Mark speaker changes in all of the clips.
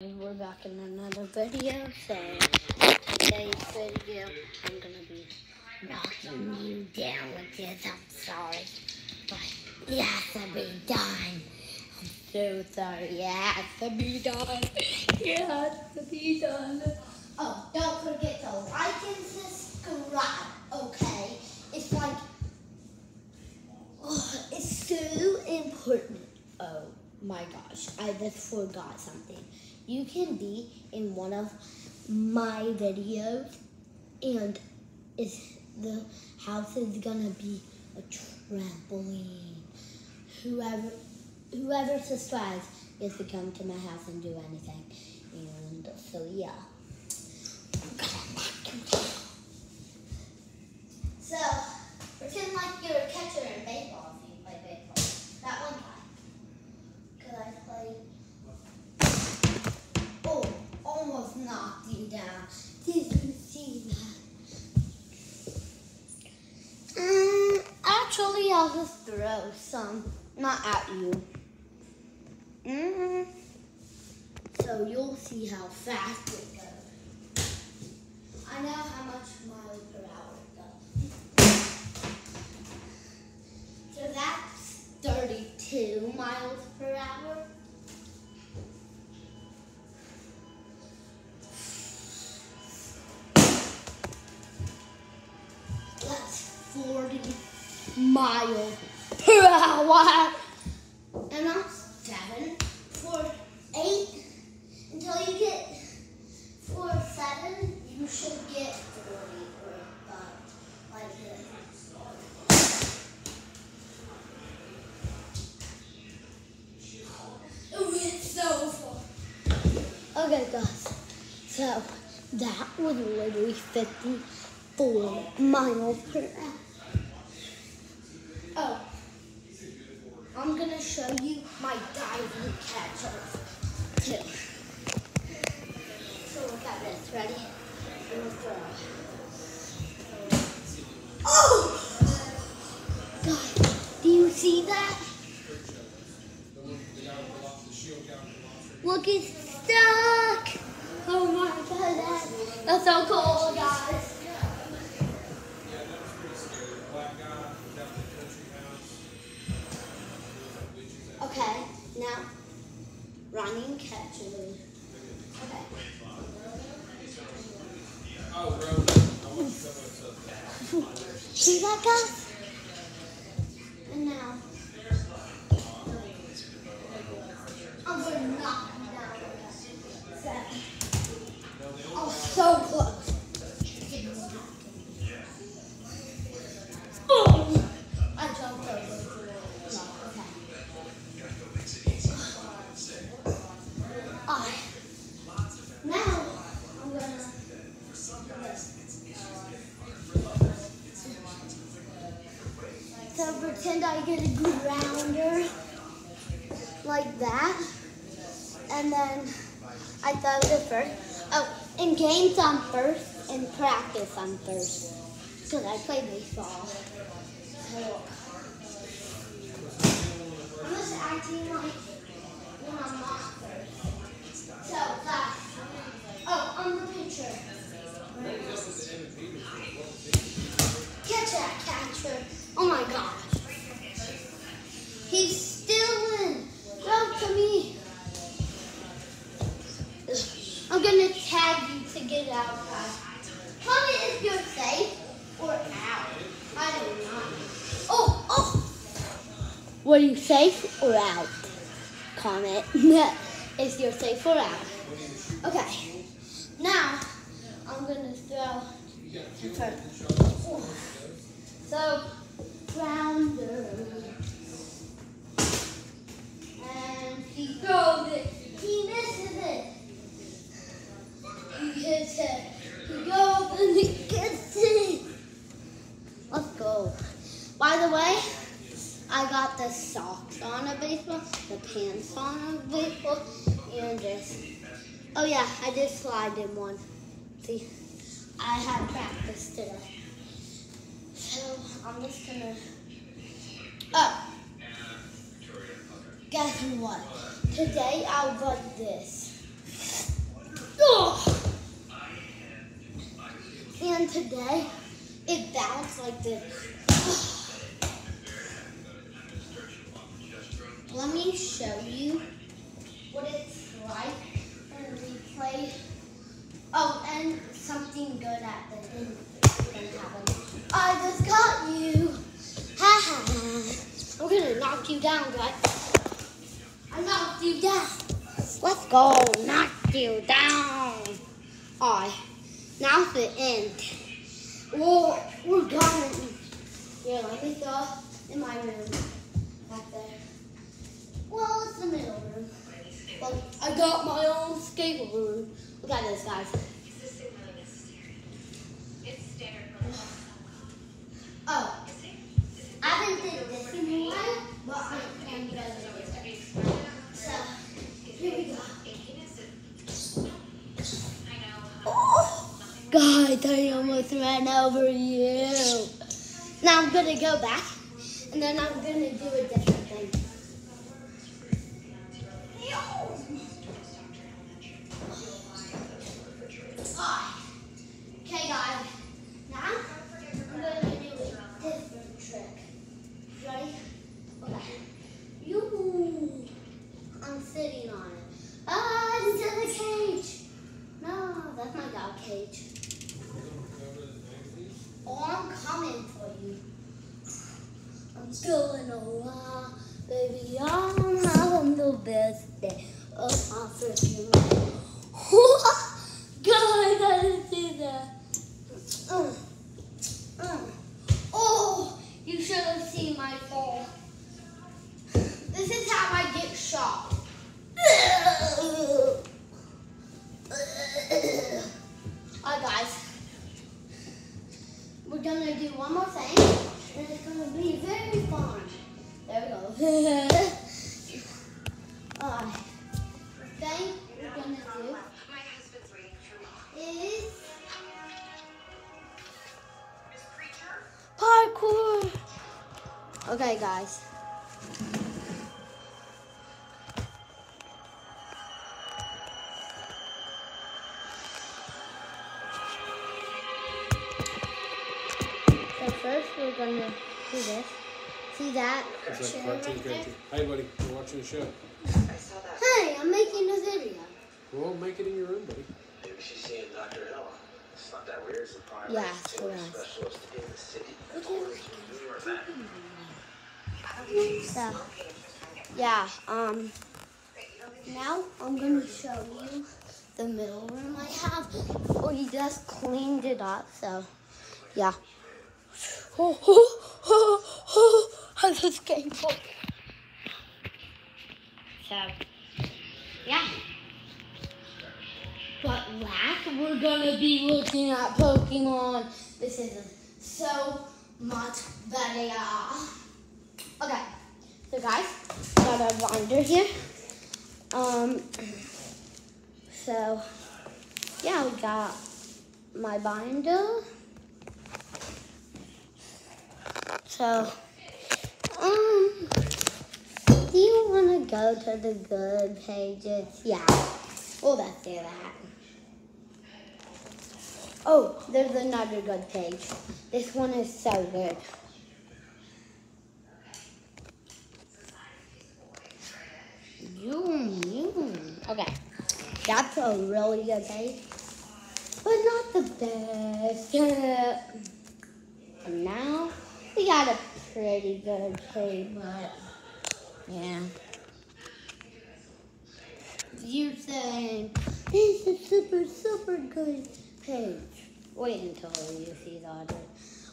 Speaker 1: We're back in another video, so today's video, I'm gonna be knocking you down with this. I'm sorry, but it has to be done. I'm so sorry. It has to be done. It has to be done. Oh, don't forget to like and subscribe, okay? It's like, oh, it's so important. Oh my gosh, I just forgot something. You can be in one of my videos and it's, the house is gonna be a trampoline. Whoever whoever subscribes gets to come to my house and do anything. And so yeah. I'm gonna knock you down. So pretend like you're a catcher in baseball if you play baseball. That one guy. Could I play? Oh, almost Um, actually, I'll just throw some, not at you. hmm So you'll see how fast it miles per hour. And that's seven, four, eight. Until you get four, seven, you should get 40 or above, like this. It's so far. Okay, guys. So that was literally 54 miles per hour. Catching. Okay. See that guys? Get a grounder like that. And then I throw it first. Oh, in games I'm first, in practice I'm first. Because I play baseball. So, I'm just acting like when I'm not first. So, guys. Oh, I'm the pitcher. Catch that catcher. Oh my gosh. He's still in. Throw to me. I'm gonna tag you to get out, me if you're safe or out. I don't. Oh, oh. Were you safe or out? Comment if you're safe or out. way, I got the socks on a baseball, the pants on a baseball, and this. Oh yeah, I did slide in one. See, I had practice today. So I'm just gonna. Oh. Guess what? Today I got this. Oh! And today it bounced like this. Let me show you what it's like when we play. Oh, and something good at the end. I just got you. Ha ha. I'm gonna knock you down, guys. I knocked you down. Let's go. Knock you down. Alright. Now the end. Well, we're going. Here, let me go in my room. Back there. Well, it's the middle room. But I got my own skateboard room. Look at this, guys. Oh, I haven't did this in while, but I here we go. Oh, guys, I almost ran over you. Now I'm gonna go back, and then I'm gonna do a different dog cage. Oh, I'm coming for you. I'm going around, baby. I'm having the best day of my freaking life. Okay, guys. So first we're gonna do this. See that chair
Speaker 2: cartoon
Speaker 1: right there?
Speaker 2: character? Hey, buddy, you're watching the show.
Speaker 1: Hey, I'm making a video.
Speaker 2: Well, make it in your room, buddy.
Speaker 3: Maybe she's seeing Dr. Ella. It's not that weird. It's a primary
Speaker 1: Yeah, it's
Speaker 3: fertility
Speaker 1: weird.
Speaker 3: specialist in the city.
Speaker 1: What
Speaker 3: According
Speaker 1: is-
Speaker 3: to New York Met.
Speaker 1: So, yeah, um, now I'm gonna show you the middle room I have. We just cleaned it up, so, yeah. Oh, oh, oh, oh, I just came. So, yeah. But last, we're gonna be looking at Pokemon. This is so much better. Okay, so guys, got a binder here. Um, so yeah, we got my binder. So, um, do you want to go to the good pages? Yeah, well, let's do that. Oh, there's another good page. This one is so good. That's a really good page, but not the best. and now we got a pretty good page, but yeah. You're saying this is super, super good page. Wait until you see the other.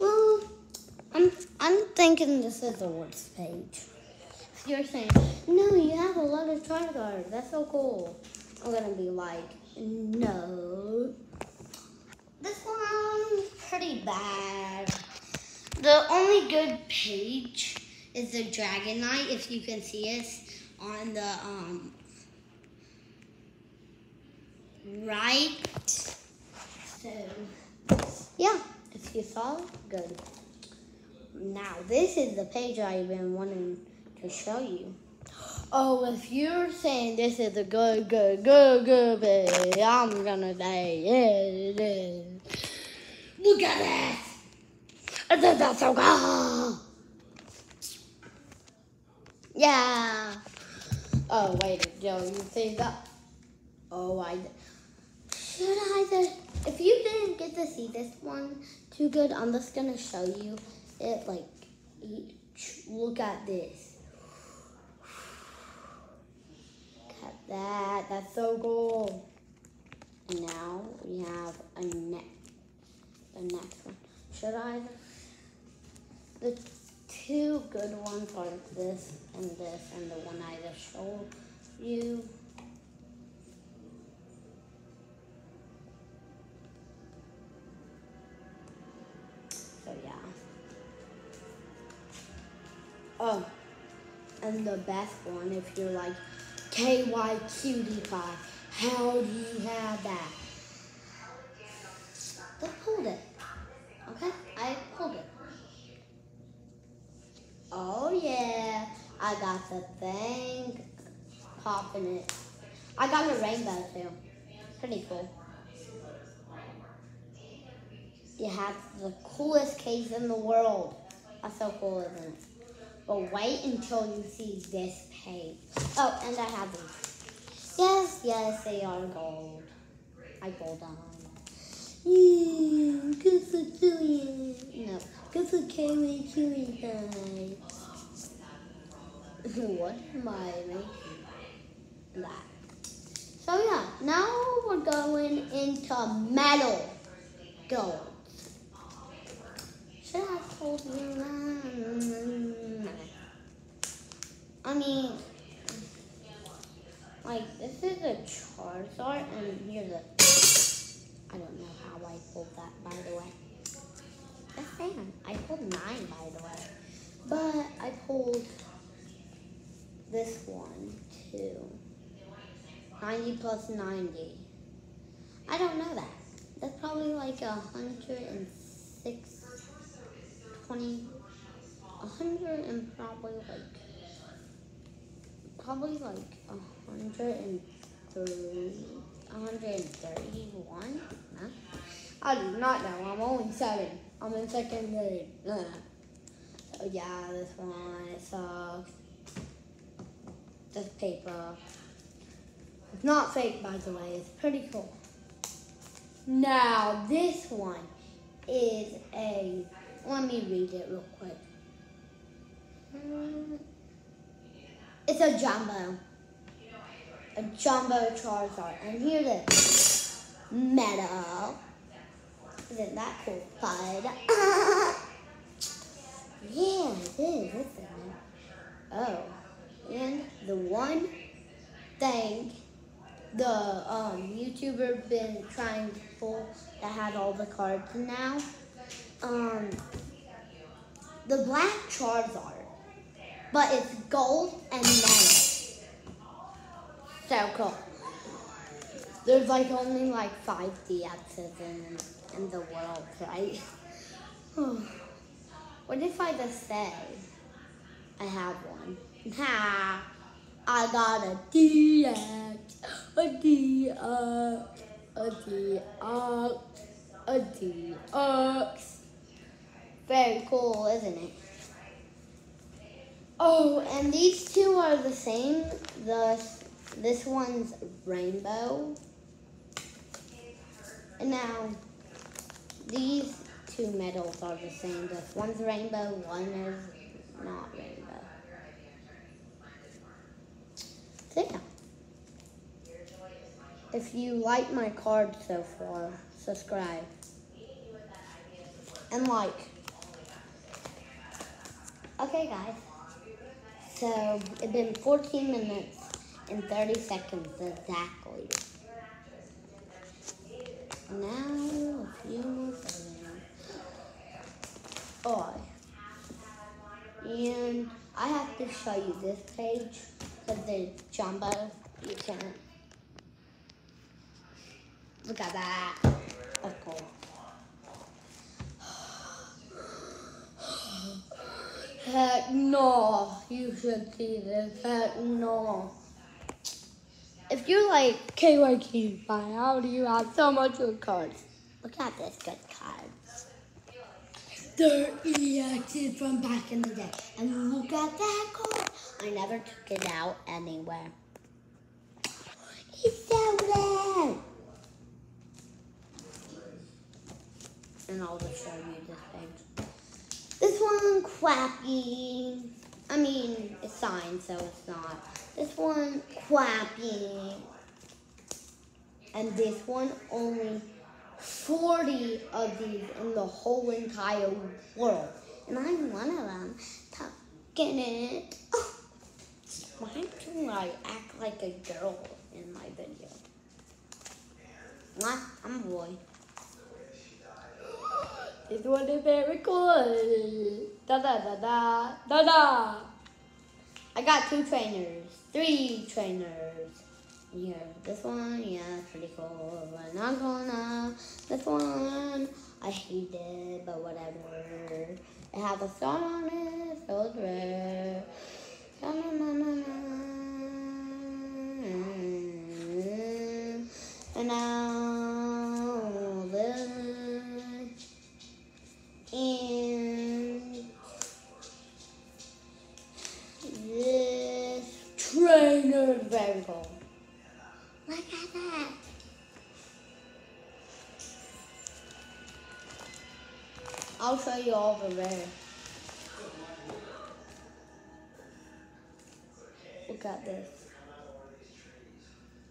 Speaker 1: Well, I'm I'm thinking this is the worst page. You're saying, no, you have a lot of cards. That's so cool. I'm gonna be like, no. This one's pretty bad. The only good page is the Dragon Knight, if you can see it on the um right. So yeah, if you saw, good. Now this is the page I've been wanting to show you. Oh, if you're saying this is a good, good, good, good page, I'm gonna say yes, it is. Look at this. Isn't that so cool? Yeah. Oh, wait, Joe, you see that? Oh, I. Should I. If you didn't get to see this one too good, I'm just gonna show you it. Like, each. Look at this. Look at that. That's so cool. And now we have a neck. The next one. Should I? The two good ones are this and this, and the one I just showed you. So yeah. Oh, and the best one, if you're like KY Cutie Pie, how do you have that? Just hold it. Okay, I pulled it. Oh yeah, I got the thing popping it. I got a rainbow too. Pretty cool. You have the coolest case in the world. That's so cool, isn't it? But wait until you see this page. Oh, and I have these. Yes, yes, they are gold. I gold on. Yeah, good for doing. No, good for carrying chewing time. what am I making? That. So yeah, now we're going into metal gold. Should I have told you that? I mean, like this is a Charizard, and here's a. I don't know how I pulled that, by the way. Just saying, I pulled nine, by the way, but I pulled this one too. 90 plus 90. I don't know that. That's probably like a hundred and six, twenty, a hundred and probably like, probably like a hundred and three, a hundred and thirty-one. Huh? I do not know. I'm only seven. I'm in second grade. So oh, yeah, this one it sucks. This paper. It's not fake, by the way. It's pretty cool. Now, this one is a. Let me read it real quick. It's a jumbo. A jumbo Charizard. And here it is. Metal. Isn't that cool, bud? yeah, it is, isn't it? Oh. And the one thing the um, YouTuber been trying to pull that had all the cards now. Um, the black Charizard, but it's gold and metal. So cool. There's like only like five DXs in in the world, right? what if I just say I have one? Ha! I got a DX, a DX, a DX, a DX. Very cool, isn't it? Oh, and these two are the same. The this one's rainbow. And now these two metals are the same. This one's rainbow, one is not rainbow. So yeah. If you like my card so far, subscribe. And like. Okay guys. So it's been 14 minutes and 30 seconds exactly. Now a few seconds. Oh. And I have to show you this page because the jumbo you can't. Look at that. That's cool. Heck no, you should see this. Heck no. If you're like how do you have so much good cards? Look at this good cards. They're EXs from back in the day. And look at that card. I never took it out anywhere. It's so. And I'll just show you this page. This one, crappy. I mean, it's signed, so it's not. This one, crappy. And this one, only 40 of these in the whole entire world. And I'm one of them. Tucking it. Oh, why do I act like a girl in my video? What? I'm a boy. This one is very cool. Da da da da da da. I got two trainers, three trainers. Yeah, this one, yeah, pretty cool. But not gonna. This one, I hate it, but whatever. It has a star on it, so it's rare. Na, na, na, na, na. And now and this trainer is. Look at that. I'll show you over there. Look at this.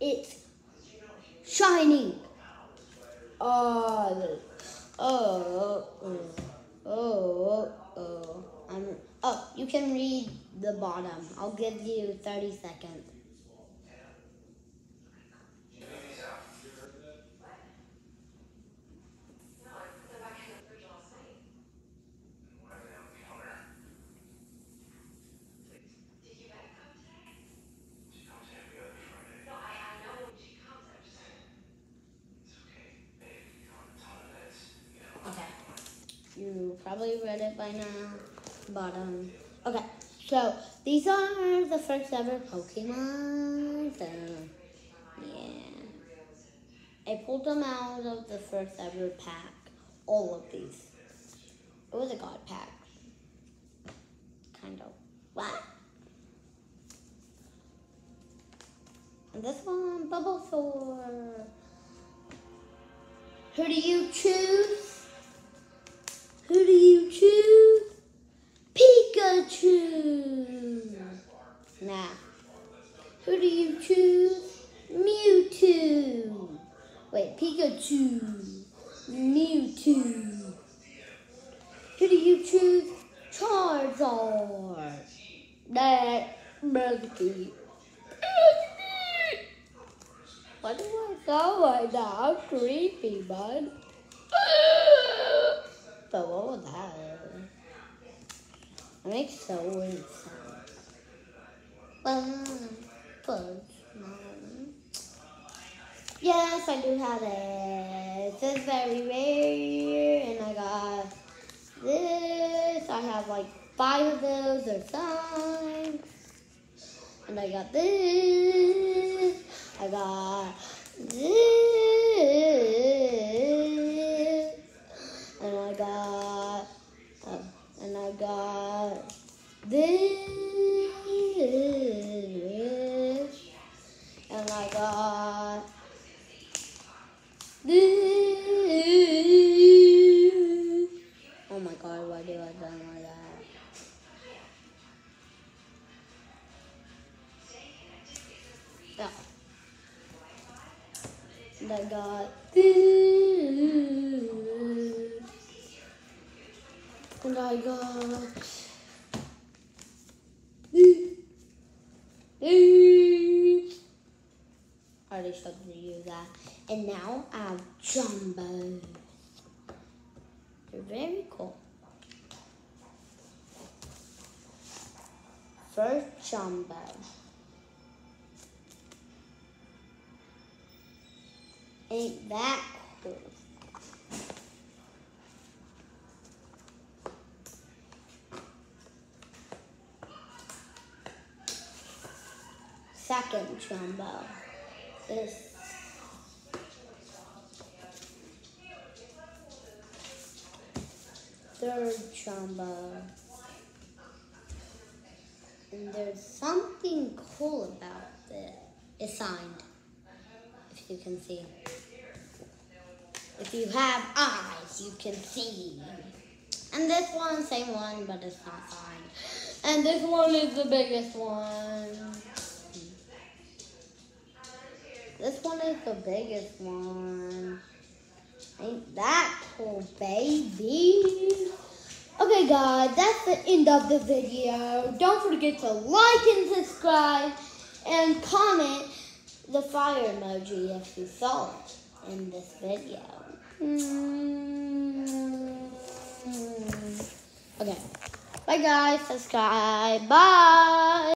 Speaker 1: It's shining. Uh, oh, oh, oh, oh, oh. I'm, oh, you can read the bottom. I'll give you 30 seconds. You probably read it by now. Bottom. Okay. So these are the first ever Pokemon. So yeah. I pulled them out of the first ever pack. All of these. It was a god pack. Kind of. What? And this one, Bulbasaur. Who do you choose? Who do you choose? Pikachu. Now, choose? Mewtwo. Wait, Pikachu. Mewtwo. Who do you choose? Charizard. That Murphy. Why do I sound like that? I'm creepy, bud. But what was that? It makes so weird sound. Well, but, um, Yes, I do have it. Is very rare, and I got this. I have like five of those. They're signed. And I got this. I got this. First jumbo. Ain't that cool? Second jumbo. This third jumbo. And there's something cool about it. It's signed, if you can see. If you have eyes, you can see. And this one, same one, but it's not signed. And this one is the biggest one. This one is the biggest one. Ain't that cool, baby? Okay, guys, that's the end of the video. Don't forget to like and subscribe and comment the fire emoji if you saw it in this video. Mm. Okay. Bye, guys. Subscribe. Bye.